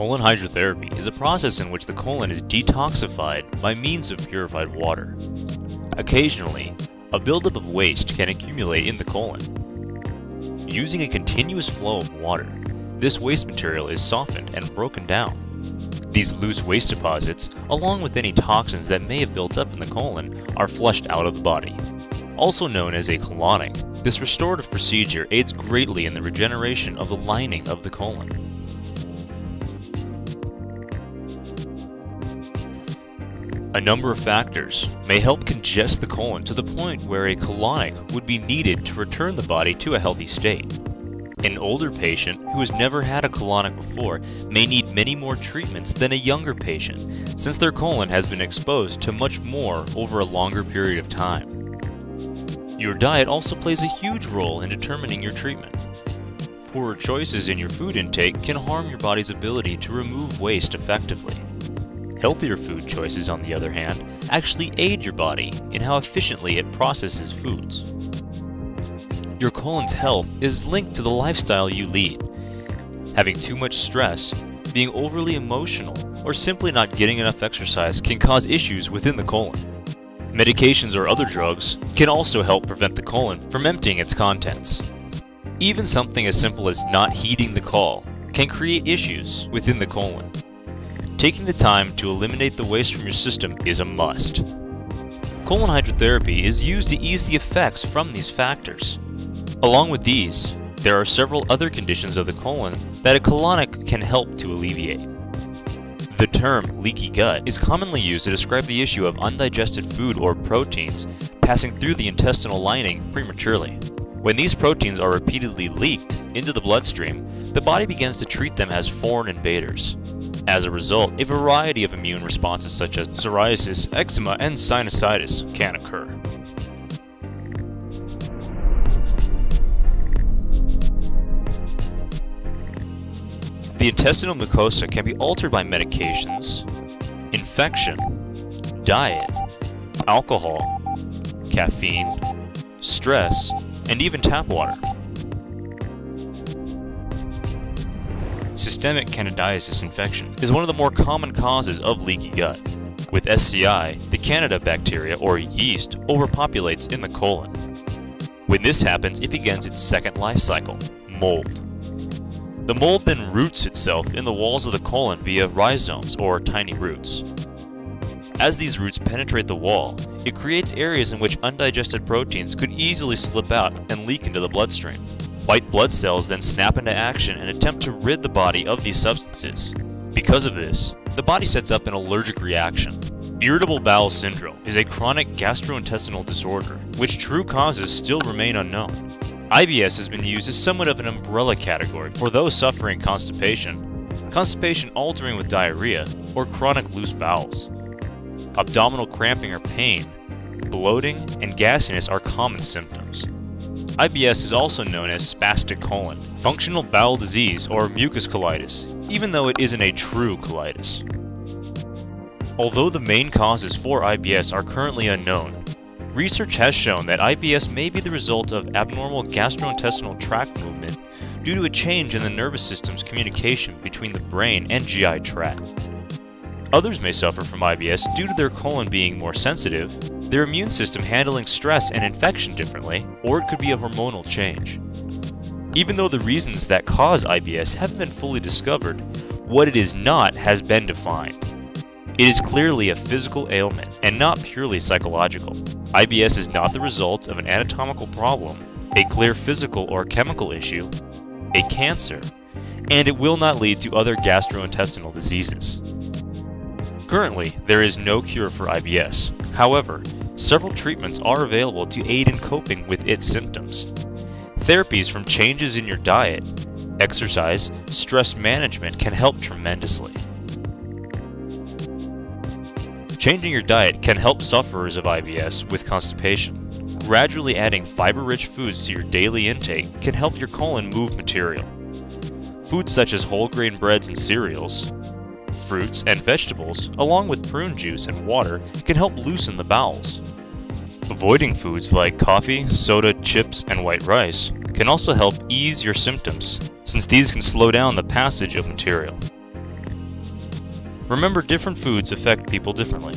Colon hydrotherapy is a process in which the colon is detoxified by means of purified water. Occasionally, a buildup of waste can accumulate in the colon. Using a continuous flow of water, this waste material is softened and broken down. These loose waste deposits, along with any toxins that may have built up in the colon, are flushed out of the body. Also known as a colonic, this restorative procedure aids greatly in the regeneration of the lining of the colon. A number of factors may help congest the colon to the point where a colonic would be needed to return the body to a healthy state. An older patient who has never had a colonic before may need many more treatments than a younger patient, since their colon has been exposed to much more over a longer period of time. Your diet also plays a huge role in determining your treatment. Poorer choices in your food intake can harm your body's ability to remove waste effectively. Healthier food choices, on the other hand, actually aid your body in how efficiently it processes foods. Your colon's health is linked to the lifestyle you lead. Having too much stress, being overly emotional, or simply not getting enough exercise can cause issues within the colon. Medications or other drugs can also help prevent the colon from emptying its contents. Even something as simple as not heeding the call can create issues within the colon. Taking the time to eliminate the waste from your system is a must. Colon hydrotherapy is used to ease the effects from these factors. Along with these, there are several other conditions of the colon that a colonic can help to alleviate. The term leaky gut is commonly used to describe the issue of undigested food or proteins passing through the intestinal lining prematurely. When these proteins are repeatedly leaked into the bloodstream, the body begins to treat them as foreign invaders. As a result, a variety of immune responses such as psoriasis, eczema, and sinusitis can occur. The intestinal mucosa can be altered by medications, infection, diet, alcohol, caffeine, stress, and even tap water. Systemic candidiasis infection is one of the more common causes of leaky gut. With SCI, the Candida bacteria or yeast overpopulates in the colon. When this happens, it begins its second life cycle, mold. The mold then roots itself in the walls of the colon via rhizomes or tiny roots. As these roots penetrate the wall, it creates areas in which undigested proteins could easily slip out and leak into the bloodstream. White blood cells then snap into action and attempt to rid the body of these substances. Because of this, the body sets up an allergic reaction. Irritable bowel syndrome is a chronic gastrointestinal disorder, which true causes still remain unknown. IBS has been used as somewhat of an umbrella category for those suffering constipation, constipation altering with diarrhea, or chronic loose bowels. Abdominal cramping or pain, bloating, and gassiness are common symptoms. IBS is also known as spastic colon, functional bowel disease, or mucous colitis, even though it isn't a true colitis. Although the main causes for IBS are currently unknown, research has shown that IBS may be the result of abnormal gastrointestinal tract movement due to a change in the nervous system's communication between the brain and GI tract. Others may suffer from IBS due to their colon being more sensitive, their immune system handling stress and infection differently, or it could be a hormonal change. Even though the reasons that cause IBS haven't been fully discovered, what it is not has been defined. It is clearly a physical ailment and not purely psychological. IBS is not the result of an anatomical problem, a clear physical or chemical issue, a cancer, and it will not lead to other gastrointestinal diseases. Currently, there is no cure for IBS. However, several treatments are available to aid in coping with its symptoms. Therapies from changes in your diet, exercise, stress management can help tremendously. Changing your diet can help sufferers of IBS with constipation. Gradually adding fiber-rich foods to your daily intake can help your colon move material. Foods such as whole grain breads and cereals, fruits, and vegetables, along with prune juice and water, can help loosen the bowels. Avoiding foods like coffee, soda, chips, and white rice can also help ease your symptoms, since these can slow down the passage of material. Remember, different foods affect people differently.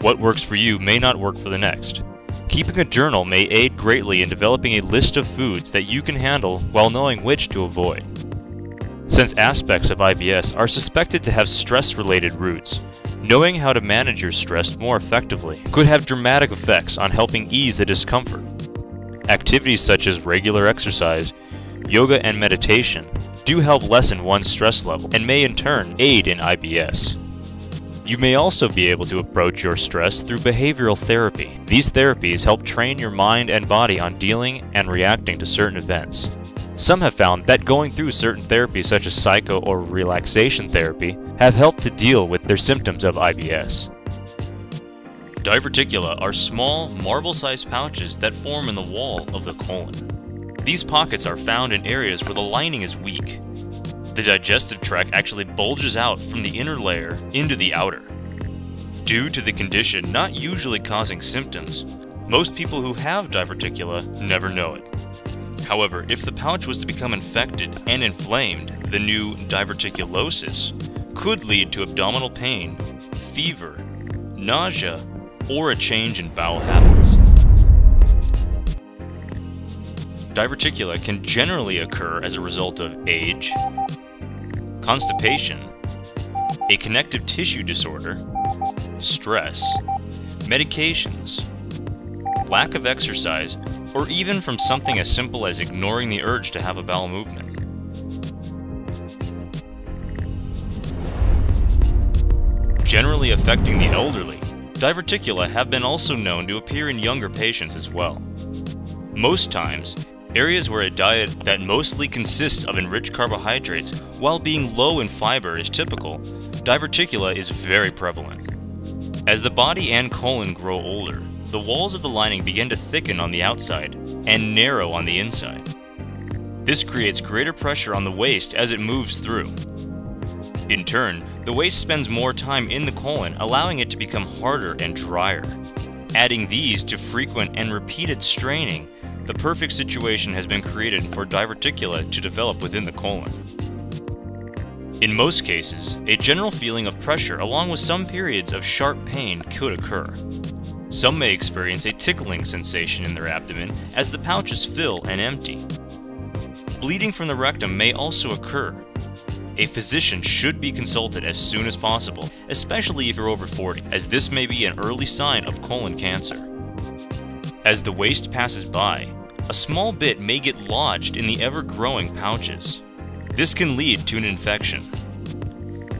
What works for you may not work for the next. Keeping a journal may aid greatly in developing a list of foods that you can handle while knowing which to avoid. Since aspects of IBS are suspected to have stress-related roots, knowing how to manage your stress more effectively could have dramatic effects on helping ease the discomfort. Activities such as regular exercise, yoga and meditation do help lessen one's stress level and may in turn aid in IBS. You may also be able to approach your stress through behavioral therapy. These therapies help train your mind and body on dealing and reacting to certain events. Some have found that going through certain therapies such as psycho or relaxation therapy have helped to deal with their symptoms of IBS. Diverticula are small, marble-sized pouches that form in the wall of the colon. These pockets are found in areas where the lining is weak. The digestive tract actually bulges out from the inner layer into the outer. Due to the condition not usually causing symptoms, most people who have diverticula never know it. However, if the pouch was to become infected and inflamed, the new diverticulosis could lead to abdominal pain, fever, nausea, or a change in bowel habits. Diverticula can generally occur as a result of age, constipation, a connective tissue disorder, stress, medications, lack of exercise, or even from something as simple as ignoring the urge to have a bowel movement. Generally affecting the elderly, diverticula have been also known to appear in younger patients as well. Most times, Areas where a diet that mostly consists of enriched carbohydrates while being low in fiber is typical, diverticula is very prevalent. As the body and colon grow older, the walls of the lining begin to thicken on the outside and narrow on the inside. This creates greater pressure on the waste as it moves through. In turn, the waste spends more time in the colon, allowing it to become harder and drier. Adding these to frequent and repeated straining the perfect situation has been created for diverticula to develop within the colon. In most cases, a general feeling of pressure along with some periods of sharp pain could occur. Some may experience a tickling sensation in their abdomen as the pouches fill and empty. Bleeding from the rectum may also occur. A physician should be consulted as soon as possible, especially if you're over 40, as this may be an early sign of colon cancer. As the waste passes by, a small bit may get lodged in the ever-growing pouches. This can lead to an infection.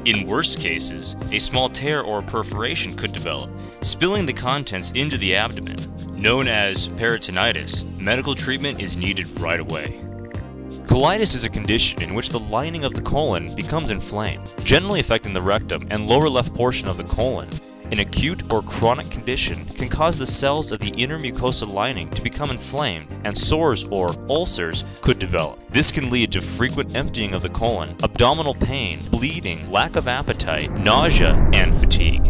In worst cases, a small tear or perforation could develop, spilling the contents into the abdomen. Known as peritonitis, medical treatment is needed right away. Colitis is a condition in which the lining of the colon becomes inflamed, generally affecting the rectum and lower left portion of the colon, an acute or chronic condition can cause the cells of the inner mucosa lining to become inflamed, and sores or ulcers could develop. This can lead to frequent emptying of the colon, abdominal pain, bleeding, lack of appetite, nausea, and fatigue.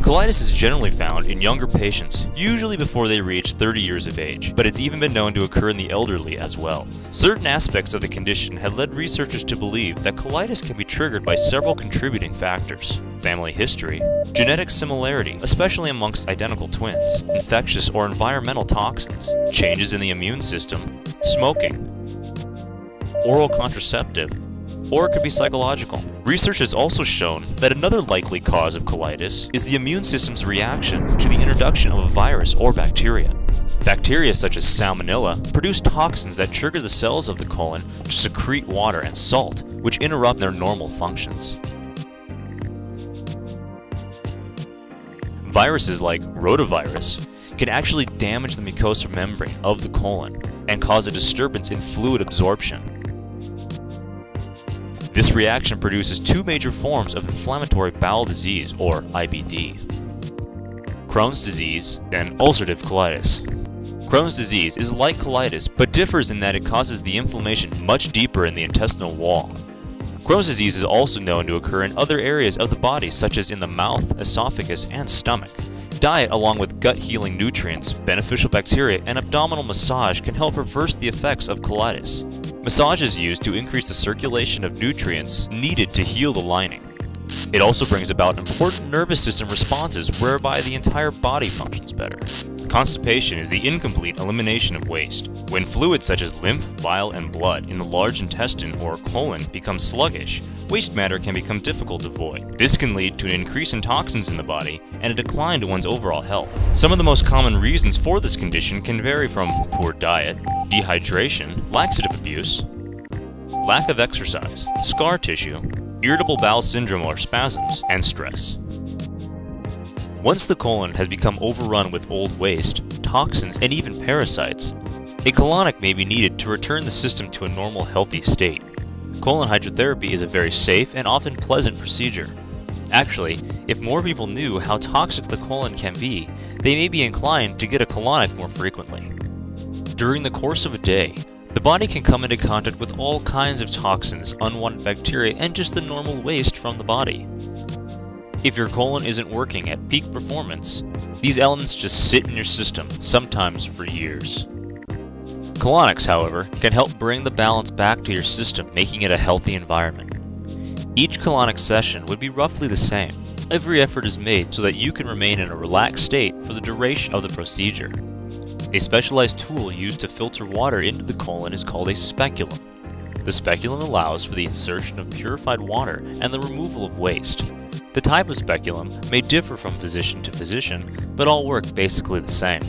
Colitis is generally found in younger patients, usually before they reach 30 years of age, but it's even been known to occur in the elderly as well. Certain aspects of the condition have led researchers to believe that colitis can be triggered by several contributing factors. Family history, genetic similarity, especially amongst identical twins, infectious or environmental toxins, changes in the immune system, smoking, oral contraceptive, or it could be psychological. Research has also shown that another likely cause of colitis is the immune system's reaction to the introduction of a virus or bacteria. Bacteria such as Salmonella produce toxins that trigger the cells of the colon to secrete water and salt, which interrupt their normal functions. Viruses like rotavirus can actually damage the mucosal membrane of the colon and cause a disturbance in fluid absorption. This reaction produces two major forms of inflammatory bowel disease, or IBD. Crohn's disease and ulcerative colitis. Crohn's disease is like colitis, but differs in that it causes the inflammation much deeper in the intestinal wall. Crohn's disease is also known to occur in other areas of the body, such as in the mouth, esophagus, and stomach. Diet along with gut-healing nutrients, beneficial bacteria, and abdominal massage can help reverse the effects of colitis. Massage is used to increase the circulation of nutrients needed to heal the lining. It also brings about important nervous system responses whereby the entire body functions better. Constipation is the incomplete elimination of waste. When fluids such as lymph, bile, and blood in the large intestine or colon become sluggish, waste matter can become difficult to void. This can lead to an increase in toxins in the body and a decline to one's overall health. Some of the most common reasons for this condition can vary from poor diet, dehydration, laxative abuse, lack of exercise, scar tissue, irritable bowel syndrome or spasms, and stress. Once the colon has become overrun with old waste, toxins, and even parasites, a colonic may be needed to return the system to a normal healthy state. Colon hydrotherapy is a very safe and often pleasant procedure. Actually, if more people knew how toxic the colon can be, they may be inclined to get a colonic more frequently. During the course of a day, the body can come into contact with all kinds of toxins, unwanted bacteria, and just the normal waste from the body. If your colon isn't working at peak performance, these elements just sit in your system, sometimes for years. Colonics, however, can help bring the balance back to your system, making it a healthy environment. Each colonic session would be roughly the same. Every effort is made so that you can remain in a relaxed state for the duration of the procedure. A specialized tool used to filter water into the colon is called a speculum. The speculum allows for the insertion of purified water and the removal of waste. The type of speculum may differ from physician to physician, but all work basically the same.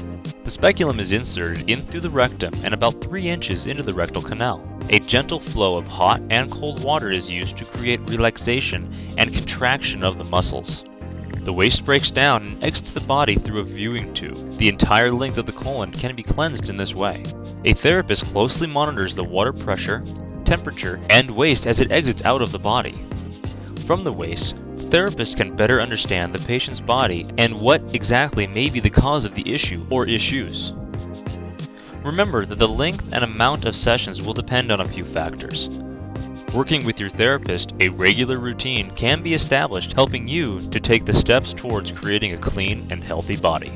The speculum is inserted in through the rectum and about 3 inches into the rectal canal. A gentle flow of hot and cold water is used to create relaxation and contraction of the muscles. The waste breaks down and exits the body through a viewing tube. The entire length of the colon can be cleansed in this way. A therapist closely monitors the water pressure, temperature, and waste as it exits out of the body. From the waste, therapists can better understand the patient's body and what exactly may be the cause of the issue or issues. Remember that the length and amount of sessions will depend on a few factors. Working with your therapist, a regular routine can be established helping you to take the steps towards creating a clean and healthy body.